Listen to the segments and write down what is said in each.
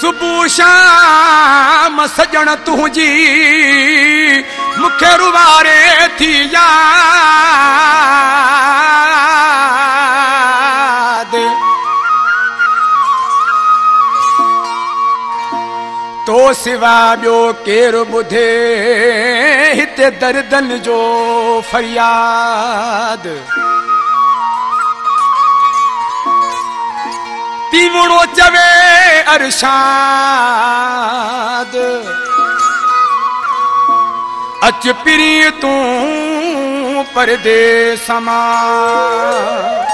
صبح شام سجڻ مون کي رواري ٿي سوا ٻيو ڪير ٻڌي هتي دردن جو فرياد. تيوڻو چوي ارشاد. اچ پري تون پرديس مان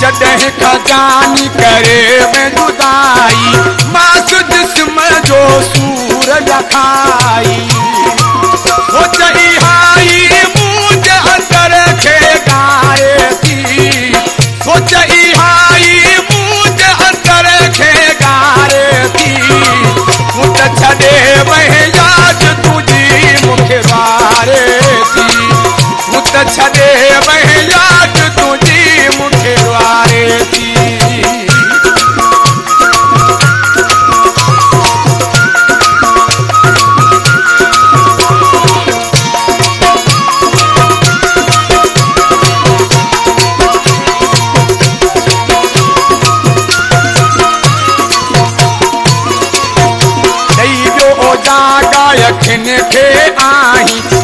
जडह खजान करे में जुदाई मास जिसम जो सूर लखाई ڇڏي ياد تنهنجي مون کي واري کي آهين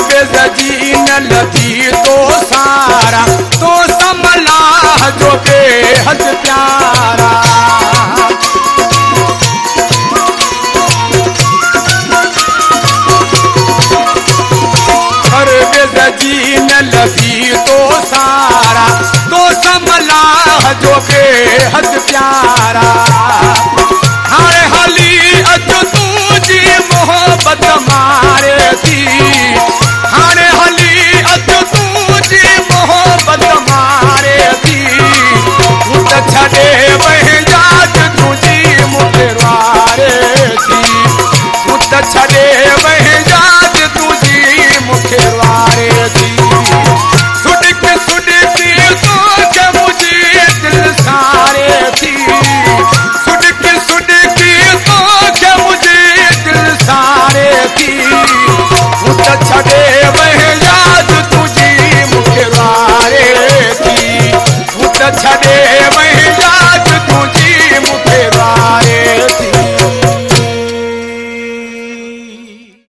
बेज़ी न लथी तो सारा तो समला जो बेहद प्यारा। पर बेज़ी न लथी तो सारा तो समला जो बेहद प्यारा। ڇڏي بہجاد